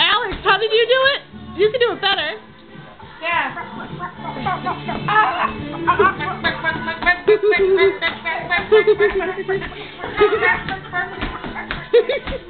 Alex, how did you do it? You can do it better. Yeah.